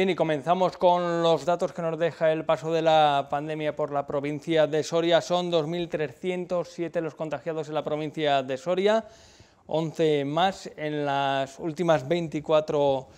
Bien, y comenzamos con los datos que nos deja el paso de la pandemia por la provincia de Soria. Son 2.307 los contagiados en la provincia de Soria, 11 más en las últimas 24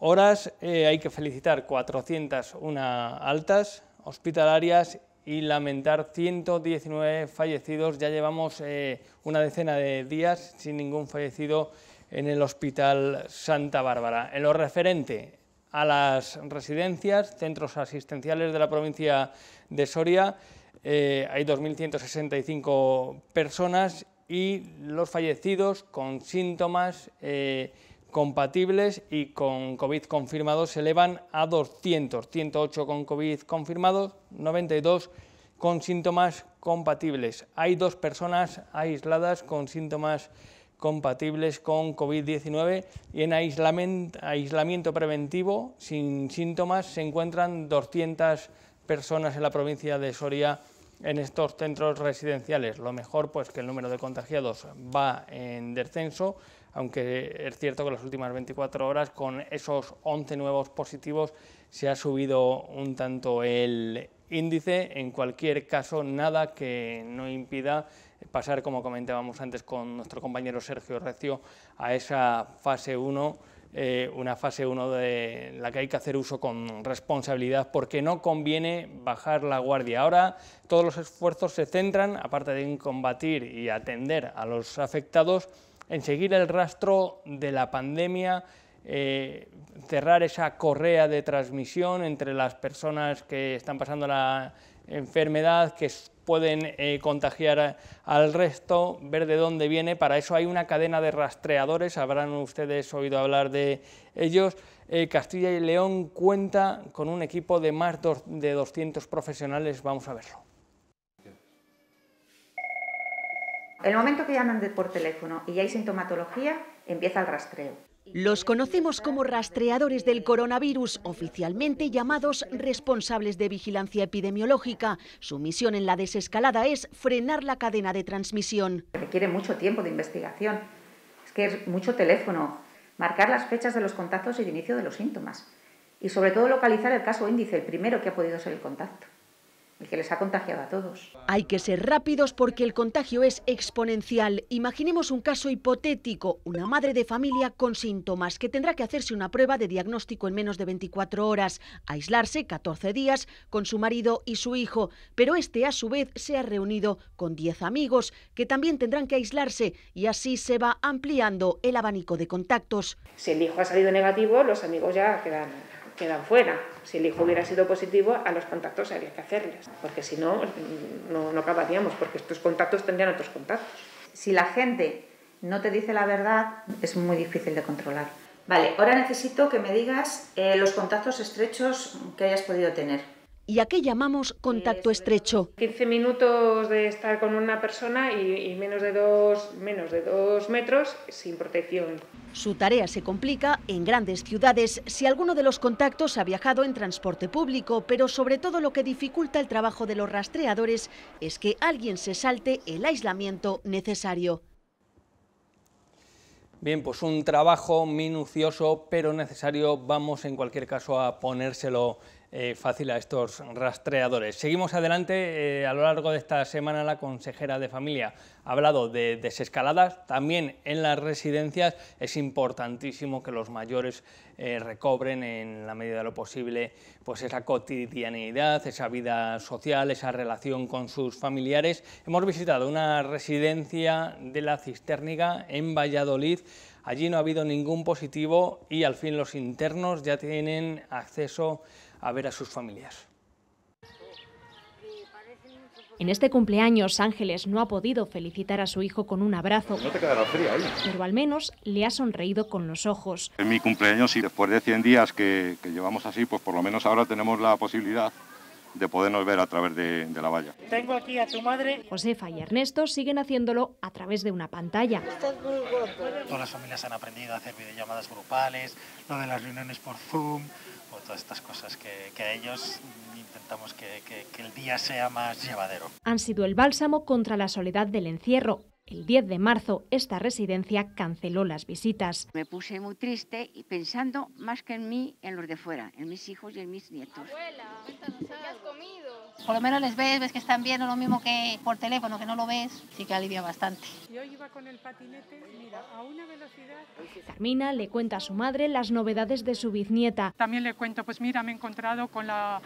horas. Eh, hay que felicitar 401 altas hospitalarias y lamentar 119 fallecidos. Ya llevamos eh, una decena de días sin ningún fallecido en el Hospital Santa Bárbara. En lo referente a las residencias, centros asistenciales de la provincia de Soria. Eh, hay 2.165 personas y los fallecidos con síntomas eh, compatibles y con COVID confirmados se elevan a 200, 108 con COVID confirmados, 92 con síntomas compatibles. Hay dos personas aisladas con síntomas compatibles con COVID-19 y en aislamiento, preventivo sin síntomas se encuentran 200 personas en la provincia de Soria en estos centros residenciales. Lo mejor pues que el número de contagiados va en descenso, aunque es cierto que las últimas 24 horas con esos 11 nuevos positivos se ha subido un tanto el índice. En cualquier caso, nada que no impida pasar, como comentábamos antes con nuestro compañero Sergio Recio, a esa fase 1, eh, una fase 1 de la que hay que hacer uso con responsabilidad porque no conviene bajar la guardia. Ahora todos los esfuerzos se centran, aparte de combatir y atender a los afectados, en seguir el rastro de la pandemia, eh, cerrar esa correa de transmisión entre las personas que están pasando la enfermedad, que pueden eh, contagiar al resto, ver de dónde viene. Para eso hay una cadena de rastreadores, habrán ustedes oído hablar de ellos. Eh, Castilla y León cuenta con un equipo de más de 200 profesionales, vamos a verlo. El momento que llaman por teléfono y hay sintomatología, empieza el rastreo. Los conocemos como rastreadores del coronavirus, oficialmente llamados responsables de vigilancia epidemiológica. Su misión en la desescalada es frenar la cadena de transmisión. Requiere mucho tiempo de investigación, es que es mucho teléfono, marcar las fechas de los contactos y de inicio de los síntomas y sobre todo localizar el caso índice, el primero que ha podido ser el contacto el que les ha contagiado a todos. Hay que ser rápidos porque el contagio es exponencial. Imaginemos un caso hipotético, una madre de familia con síntomas que tendrá que hacerse una prueba de diagnóstico en menos de 24 horas, aislarse 14 días con su marido y su hijo, pero este a su vez se ha reunido con 10 amigos que también tendrán que aislarse y así se va ampliando el abanico de contactos. Si el hijo ha salido negativo, los amigos ya quedan quedan fuera. Si el hijo hubiera sido positivo, a los contactos habría que hacerles, porque si no, no, no acabaríamos, porque estos contactos tendrían otros contactos. Si la gente no te dice la verdad, es muy difícil de controlar. Vale, ahora necesito que me digas eh, los contactos estrechos que hayas podido tener y a qué llamamos contacto estrecho. 15 minutos de estar con una persona y, menos, de dos, menos de dos metros sin protección. Su tarea se complica en grandes ciudades si alguno de los contactos ha viajado en transporte público, pero sobre todo lo que dificulta el trabajo de los rastreadores es que alguien se salte el aislamiento necesario. Bien, pues un trabajo minucioso pero necesario, vamos en cualquier caso a ponérselo eh, fácil a estos rastreadores. Seguimos adelante, eh, a lo largo de esta semana la consejera de familia ha hablado de desescaladas, también en las residencias es importantísimo que los mayores eh, recobren en la medida de lo posible pues esa cotidianidad, esa vida social, esa relación con sus familiares. Hemos visitado una residencia de la Cisterniga en Valladolid, allí no ha habido ningún positivo y al fin los internos ya tienen acceso a ver a sus familias. En este cumpleaños Ángeles no ha podido felicitar a su hijo con un abrazo. No te quedará frío ahí. Pero al menos le ha sonreído con los ojos. En mi cumpleaños y después de 100 días que, llevamos así, pues por lo menos ahora tenemos la posibilidad de podernos ver a través de, de, la valla. Tengo aquí a tu madre. Josefa y Ernesto siguen haciéndolo a través de una pantalla. Todas las familias han aprendido a hacer videollamadas grupales, lo de las reuniones por Zoom, todas estas cosas que, que a ellos intentamos que, que, que el día sea más llevadero. Han sido el bálsamo contra la soledad del encierro. El 10 de marzo, esta residencia canceló las visitas. Me puse muy triste y pensando más que en mí, en los de fuera, en mis hijos y en mis nietos. Abuela, ¿qué has comido? Por lo menos les ves, ves que están viendo lo mismo que por teléfono, que no lo ves, sí que alivia bastante. Yo iba con el patinete, mira, a una velocidad. Carmina le cuenta a su madre las novedades de su bisnieta. También le cuento, pues mira, me he encontrado con la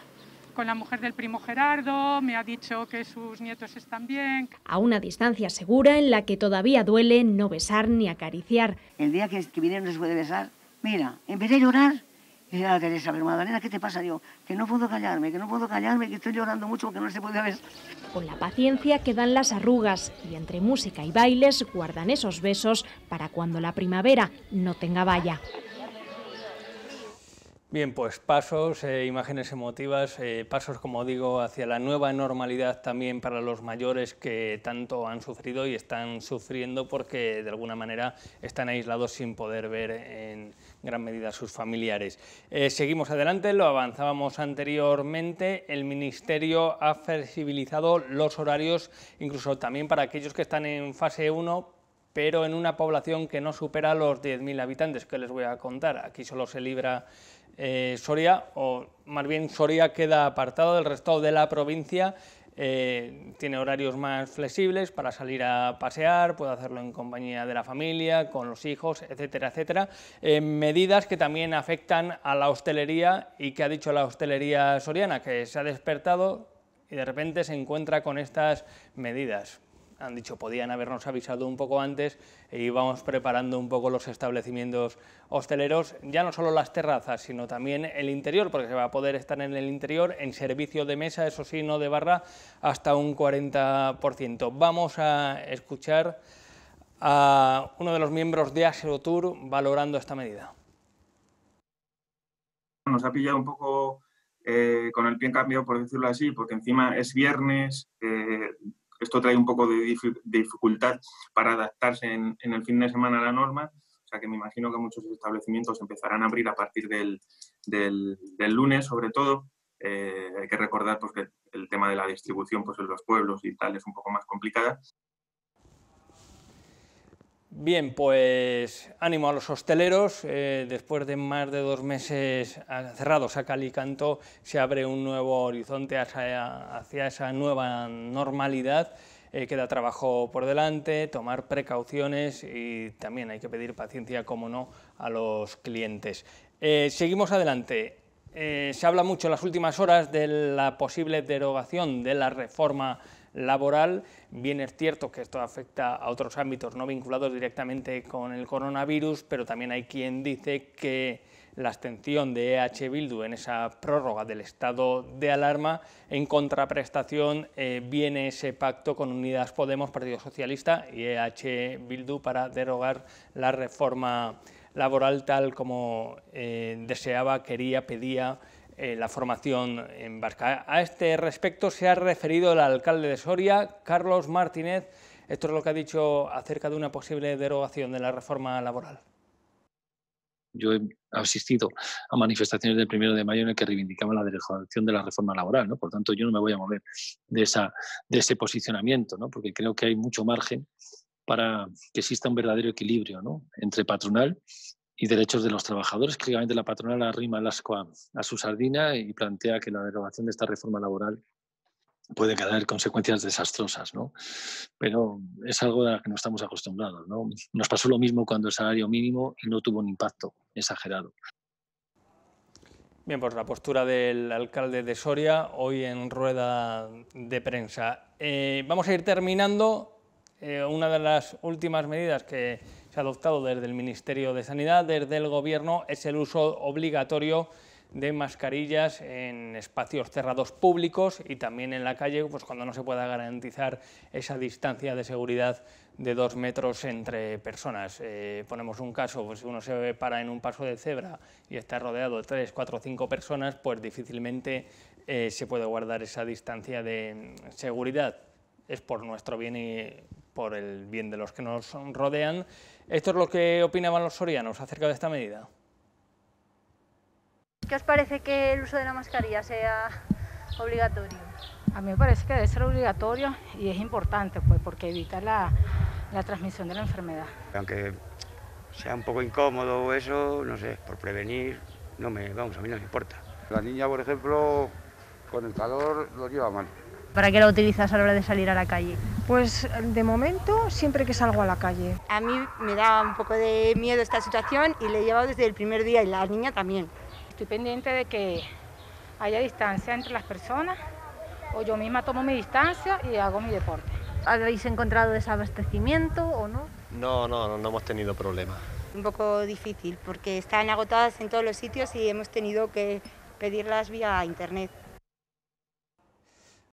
con la mujer del primo Gerardo, me ha dicho que sus nietos están bien. A una distancia segura en la que todavía duele no besar ni acariciar. El día que, que vinieron después de besar, mira, empecé a llorar. Y a Teresa, pero Magdalena, ¿qué te pasa? Digo, que no puedo callarme, que no puedo callarme, que estoy llorando mucho porque no se puede ver. Con la paciencia quedan las arrugas y entre música y bailes guardan esos besos para cuando la primavera no tenga valla. Bien, pues pasos, eh, imágenes emotivas, eh, pasos, como digo, hacia la nueva normalidad también para los mayores que tanto han sufrido y están sufriendo porque de alguna manera están aislados sin poder ver en gran medida a sus familiares. Eh, seguimos adelante, lo avanzábamos anteriormente, el Ministerio ha flexibilizado los horarios, incluso también para aquellos que están en fase 1, pero en una población que no supera los 10.000 habitantes, que les voy a contar. Aquí solo se libra eh, Soria, o más bien Soria queda apartado del resto de la provincia, eh, tiene horarios más flexibles para salir a pasear, puede hacerlo en compañía de la familia, con los hijos, etcétera, etcétera. Medidas que también afectan a la hostelería y que ha dicho la hostelería soriana, que se ha despertado y de repente se encuentra con estas medidas han dicho podían habernos avisado un poco antes e íbamos preparando un poco los establecimientos hosteleros, ya no solo las terrazas, sino también el interior, porque se va a poder estar en el interior en servicio de mesa, eso sí, no de barra, hasta un 40%. Vamos a escuchar a uno de los miembros de Tour valorando esta medida. Nos ha pillado un poco eh, con el pie en cambio, por decirlo así, porque encima es viernes, eh, esto trae un poco de dificultad para adaptarse en, el fin de semana a la norma, o sea que me imagino que muchos establecimientos empezarán a abrir a partir del, lunes, sobre todo. Eh, hay que recordar pues, que el tema de la distribución pues, en los pueblos y tal es un poco más complicada. Bien, pues ánimo a los hosteleros. Eh, después de más de dos meses cerrados a Calicanto, se abre un nuevo horizonte hacia, esa nueva normalidad. Eh, queda trabajo por delante, tomar precauciones y también hay que pedir paciencia, como no, a los clientes. Eh, seguimos adelante. se habla mucho en las últimas horas de la posible derogación de la reforma laboral. Bien es cierto que esto afecta a otros ámbitos no vinculados directamente con el coronavirus, pero también hay quien dice que la abstención de EH Bildu en esa prórroga del estado de alarma, en contraprestación eh, viene ese pacto con Unidas Podemos, Partido Socialista y EH Bildu para derogar la reforma laboral tal como eh, deseaba, quería, pedía eh, la formación en vasca. A este respecto se ha referido el alcalde de Soria, Carlos Martínez. Esto es lo que ha dicho acerca de una posible derogación de la reforma laboral. Yo he asistido a manifestaciones del primero de mayo en el que reivindicaban la derogación de la reforma laboral, ¿no? Por tanto, yo no me voy a mover de, esa, de ese posicionamiento, ¿no? Porque creo que hay mucho margen para que exista un verdadero equilibrio ¿no? entre patronal y derechos de los trabajadores. Críticamente la patronal arrima el asco a, su sardina y plantea que la derogación de esta reforma laboral puede quedar consecuencias desastrosas, ¿no? Pero es algo a lo que no estamos acostumbrados, ¿no? Nos pasó lo mismo cuando el salario mínimo no tuvo un impacto exagerado. Bien, pues la postura del alcalde de Soria hoy en rueda de prensa. Eh, vamos a ir terminando. Eh, una de las últimas medidas que se ha adoptado desde el Ministerio de Sanidad, desde el Gobierno, es el uso obligatorio de mascarillas en espacios cerrados públicos y también en la calle, pues cuando no se pueda garantizar esa distancia de seguridad de dos metros entre personas. Eh, ponemos un caso, pues si uno se para en un paso de cebra y está rodeado de tres, cuatro o cinco personas, pues difícilmente eh, se puede guardar esa distancia de seguridad. Es por nuestro bien y por el bien de los que nos rodean. Esto es lo que opinaban los sorianos acerca de esta medida. ¿Qué os parece que el uso de la mascarilla sea obligatorio? A mí me parece que debe ser obligatorio y es importante, pues, porque evita la, la transmisión de la enfermedad. Aunque sea un poco incómodo o eso, no sé, por prevenir, no me, vamos, a mí no me importa. La niña, por ejemplo, con el calor lo lleva mal. ¿Para qué la utilizas a la hora de salir a la calle? Pues de momento siempre que salgo a la calle. A mí me da un poco de miedo esta situación y le he llevado desde el primer día y la niña también. Estoy pendiente de que haya distancia entre las personas o yo misma tomo mi distancia y hago mi deporte. ¿Habéis encontrado desabastecimiento o no? No, no, no, no hemos tenido problemas. Un poco difícil porque están agotadas en todos los sitios y hemos tenido que pedirlas vía internet.